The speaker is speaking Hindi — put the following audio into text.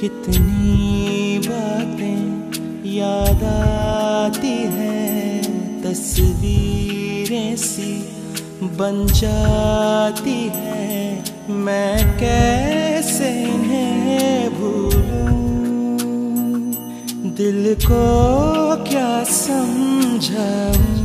कितनी बातें याद आती हैं, तस्वीरें सी बन जाती हैं। मैं कैसे इन्हें भूलूं? दिल को क्या समझाऊं?